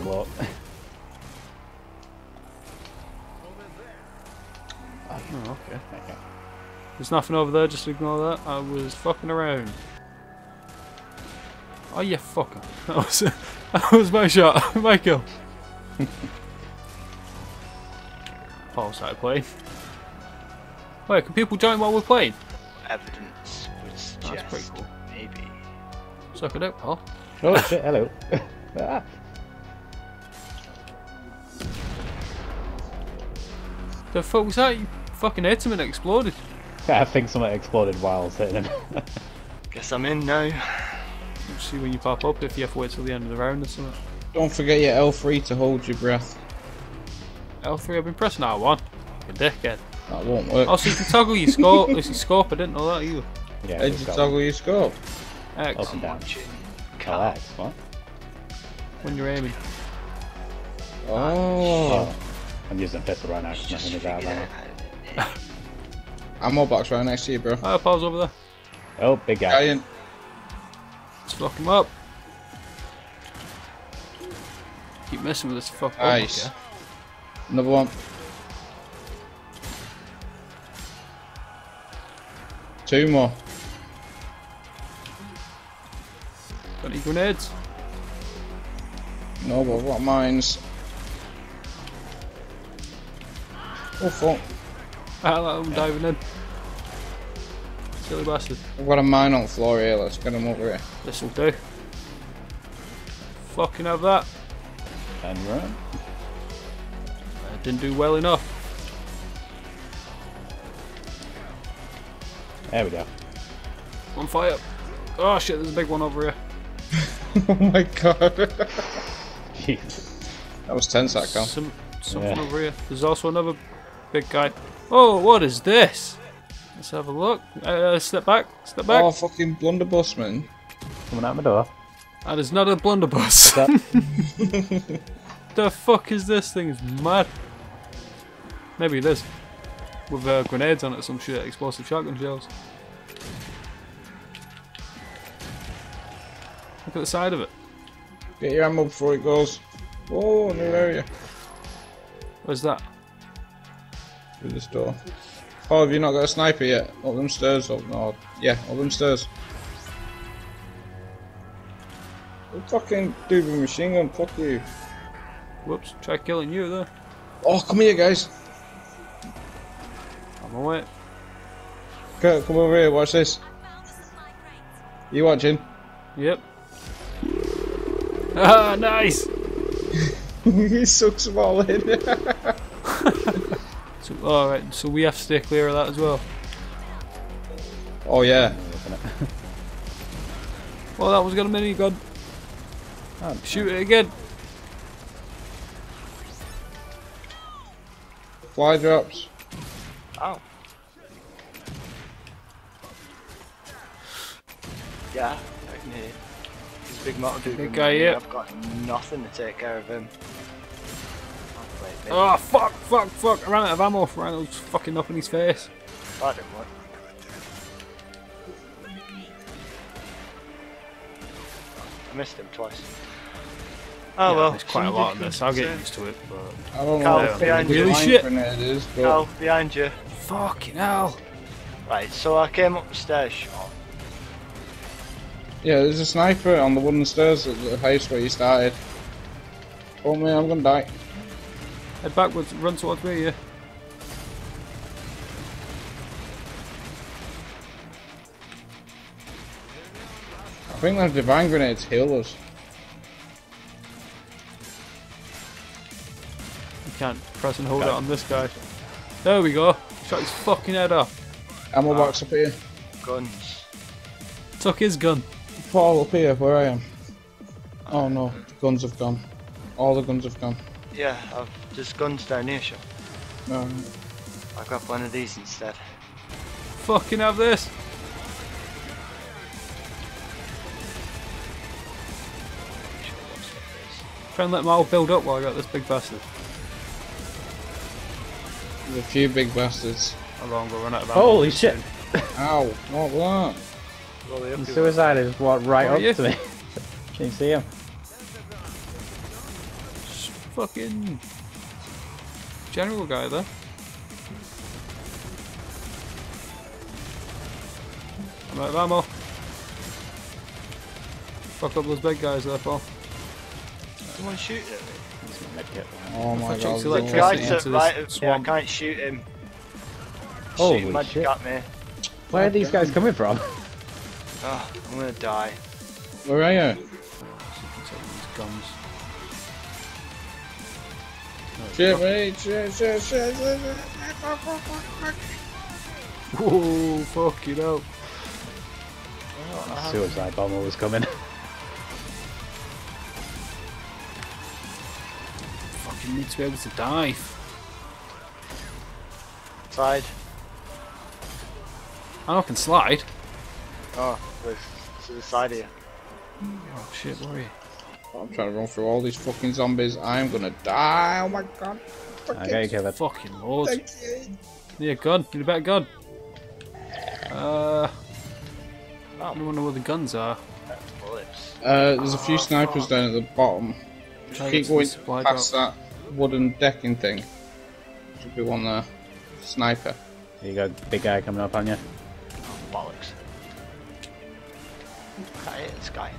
to blow up. Oh, okay. Okay. There's nothing over there, just ignore that. I was fucking around. Oh, yeah, fucker. That was, that was my shot. my kill. Paul started playing. Wait, can people join while we're playing? Evidence would suggest That's pretty cool. maybe. Suck it up, Paul. Oh shit, hello. Ah. The fuck was that? You fucking hit him and it exploded. I think something exploded while I was hitting him. Guess I'm in now. We'll see when you pop up if you have to wait till the end of the round or something. Don't forget your L3 to hold your breath. L3, I've been pressing R1. You dickhead. That won't work. Oh, so you can toggle your scope. Your scope, I didn't know that either. yeah, Did we've you got toggle your scope? X, Up and down. Watching. X, what? when you're aiming. Oh. Oh. I'm using a pistol right now because Just nothing is out figured there. Ammo box right next to you, bro. Oh, Paul's over there. Oh, big guy. Giant. Let's fuck him up. Keep messing with this fuck. Nice. okay. Another one. Two more. Got any grenades? No, but I've mines. Oh fuck. Ah, I'm diving in. Silly bastard. I've got a mine on the floor here, let's get him over here. This'll do. Fucking have that. And run. I didn't do well enough. There we go. On fire. Oh shit, there's a big one over here. oh my god. Jesus. that was tense that count. Some, something Yeah. over here. There's also another big guy. Oh, what is this? Let's have a look. Uh, step back. Step back. Oh fucking blunderbuss man. Coming out my door. That is not a blunderbuss. That, the fuck is this thing? It's mad. Maybe it is. With uh, grenades on it, some shit, explosive shotgun shells. Look at the side of it. Get your ammo before it goes. Oh, new area. Where's that? Through this door. Oh, have you not got a sniper yet? Up them stairs. Up, no. Yeah, up them stairs. You fucking dude with a machine gun, fuck you. Whoops, try killing you there. Oh, come here, guys. I'm away. Come, come over here, watch this. You watching? Yep. Ah, nice! he sucks them all in. So, alright, so we have to stay clear of that as well. oh, yeah. Well, that was got a minigun. oh, Shoot it again. Fly drops. Oh. Yeah, I can hear. This big motor dude. Big guy me, here. I've got nothing to take care of him. I'll play it, Oh, fuck, fuck, fuck. I ran out of ammo. Rhino's fucking up in his face. That didn't work. I missed him twice. Oh Yeah, well. There's quite a lot of this. I'll get used to it, but. I don't know Cal, what the behind fucking you. Really line shit. grenade is, but Cal, behind you. Fucking hell. Right, so I came up the stairs shot. yeah, there's a sniper on the wooden stairs at the house where you started. Oh man, I'm gonna die. Head backwards, run towards me, yeah. I think those divine grenades heal us. You can't press and hold it on this guy. There we go. Shot his fucking head off. Ammo ah. box up here. Guns. Took his gun. Paul up here, where I am. Oh no, the guns have gone. All the guns have gone. Yeah, I've, there's guns down here, sure. No, I got one of these instead. Fucking have this. Try and let them all build up while I got this big bastard. there's a few big bastards. How long will run out of ammo? Holy shit! Ow, what was that? The oh, The up you suicide just walked right How are up you? to me. Can you see him? fucking general guy there. I'm out of ammo. Fuck up those big guys there, Paul. Someone shoot him. Use oh my medkit. Oh my god. it's Lord. electricity. Guy into to this right of me, I can't shoot him. Holy Shoot magic shit. at me. Where are these guys coming from? Oh, I'm gonna die. Where are you? So you can take these guns. Shit, mate. Shit, shit, shit, shit, shit. Whoa, fuck it out. Suicide bomber was coming. Fucking need to be able to dive. Side. I oh, know I can slide. Oh, there's to the side here. Oh shit, where are you? I'm trying to run through all these fucking zombies. I'm gonna die. Oh my god. okay, Kevin. Fucking lords. Thank you. Need a gun. Need a better gun. Uh, Oh, I don't know where the guns are. Uh, there's a few snipers down at the bottom. Try to Keep get to the going past drop. that wooden decking thing. Should be one there. Sniper. You got a big guy coming up on you. Bollocks. Can't hit this guy.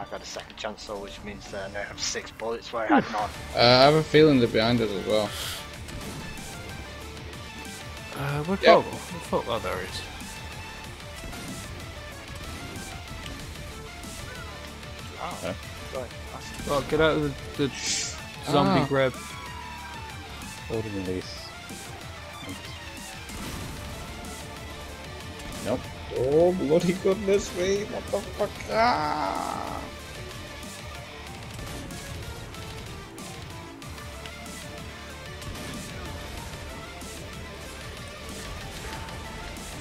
I got a second chance though, which means uh, now I have six bullets where I had none. Uh, I have a feeling they're behind us as well. Uh, where Yep. Paul? I thought oh, there it is. Oh, Okay. right. That's Oh, get out of the, the zombie Ah. grab. Holding release. Oh, bloody goodness me. What the fuck? Ah.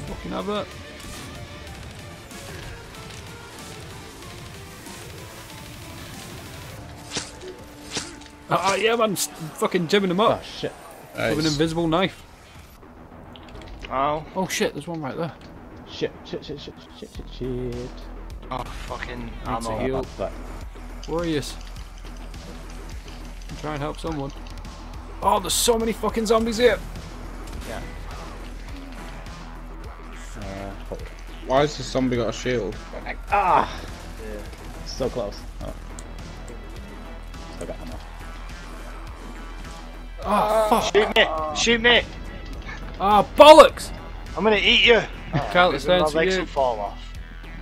Fucking have that. Ah, yeah, man, s- fucking jamming them Oh up shit. with an invisible knife. Oh, Oh shit, there's one right there. Shit, shit, shit, shit, shit, shit, shit. oh, fucking Need to ammo. heal. But Where are you? Try and help someone. Oh, there's so many fucking zombies here. Yeah. uh, hold. Why has the zombie got a shield? Ah, Yeah. so close. Oh. Still got ammo. Oh, fuck. Shoot me! Shoot me! Ah, bollocks! I'm gonna eat you! Count Maybe the my stands for legs you. will fall off.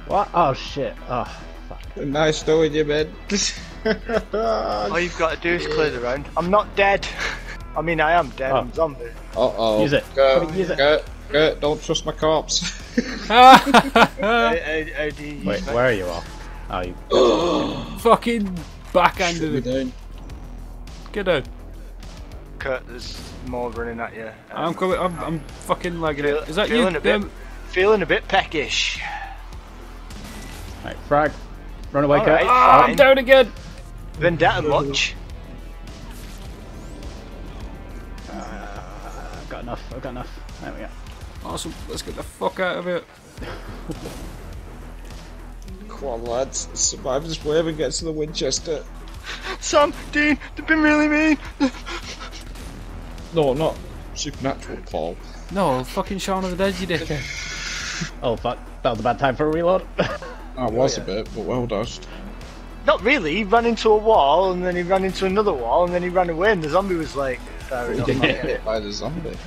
What? Oh shit. Oh fuck. Nice doing you, man. All you've got to do is clear the round. I'm not dead. I mean, I am dead. Oh. I'm zombie. Uh oh. Use it. Go, Use it. go, go. Don't trust my corpse. How, how, how do you Wait, where are you all? Oh, you. fucking backhanded We're it. down. Get out. Kurt, there's more running at you. I'm coming. I'm, I'm fucking lagging Feel- it. Is that you? a bit- Um, Feeling a bit peckish. Right, frag. Run away, Kurt. Alright. ah, I'm down again. Vendetta much. I've got enough. I've got enough. There we go. Awesome. Let's get the fuck out of here. Come on, lads. Survive this wave and get to the Winchester. Sam, Dean, they've been really mean. No, not supernatural, Paul. No, fucking Shaun of the Dead, you dickhead. Oh fuck. That was a bad time for a reload. I oh, was a bit, but well done. Not really. He ran into a wall, and then he ran into another wall, and then he ran away, and the zombie was like, fair enough. I Yeah. get. Hit by the zombie.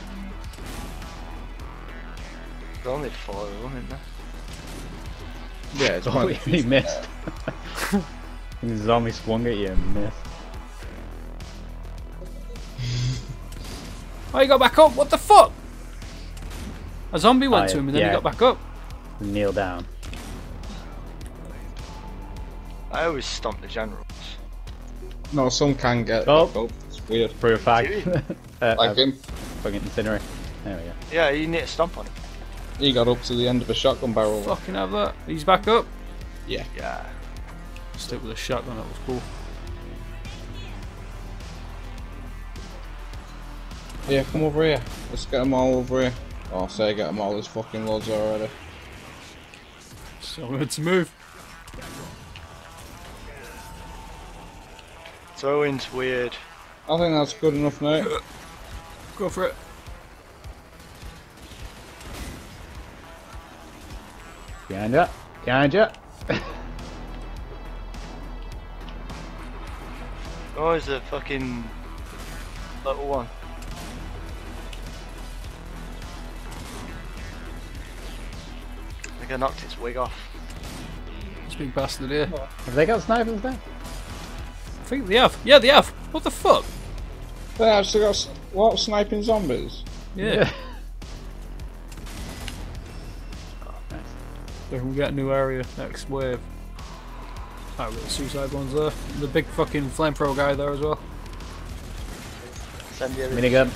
There's only four of them, isn't there? Yeah, it's oh, one. he missed. the zombie swung at you and missed. Oh, you got back up. What the fuck? A zombie went Oh, to him and then yeah. he got back up. Kneel down. I always stomp the generals. No, some can get. Oh. back up. It's weird. For a fact. uh, Like uh, him, fucking incinerate. There we go. Yeah, you need to stomp on him. he got up to the end of a shotgun barrel. Fucking have that. He's back up. Yeah. Yeah. Stick with a shotgun. That was cool. Yeah, come over here. Let's get them all over here. Oh, say get them all. There's fucking loads already. So let's move. Throwing's weird. I think that's good enough, mate. Go for it. Behind you. Behind you. Oh, is the fucking little one. I think I knocked its wig off. This big bastard here. Have they got snipers there? I think they have. Yeah, they have. What the fuck? They actually got s- what sniping zombies. Yeah. So we get a new area next wave. Ah, we've got the suicide ones there. The big fucking flamethrower guy there as well. Send the. Minigun.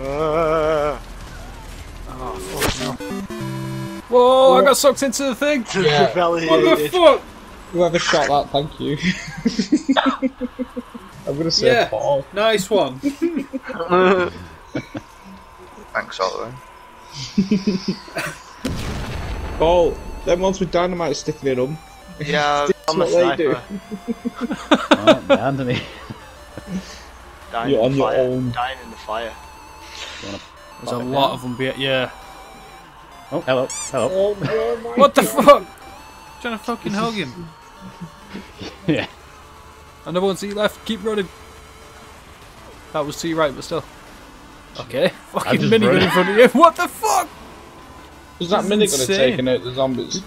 Uh, Whoa, I got sucked into the thing! Yeah. What the Validated. fuck? Whoever shot that, thank you. I'm gonna say Yeah. Paul. Nice one. Thanks, Oliver. Paul, them ones with dynamite sticking in them. Yeah, I'm a what they do. sniper. Oh, down me. Dying You're in on the your fire. own. Dying in the fire. There's a lot of them. Be yeah. Oh, hello. Hello. Oh, oh my What the fuck? Trying to fucking hug him. yeah. Another one to your left. Keep running. That was to your right, but still. Okay. Fucking just minigun run. in front of you. What the fuck? Is that This is minute gonna insane. taking out the zombies?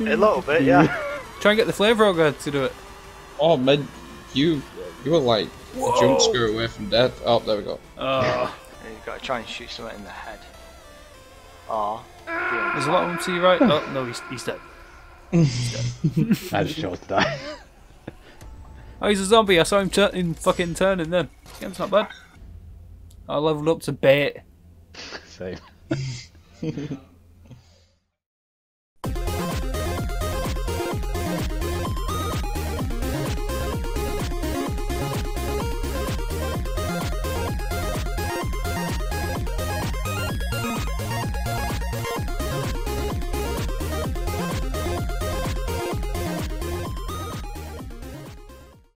A little bit, yeah. Try and get the flamethrower guy to do it. Oh man, you you were like a jump scare away from death. Oh, there we go. Ah. Oh. You've got to try and shoot someone in the head. Aw. There's a lot of them to your right. Oh, no, he's, he's dead. I just chose to die. Oh, he's a zombie. I saw him turn in fucking turning then. Game's not bad. I leveled up to bait. Same.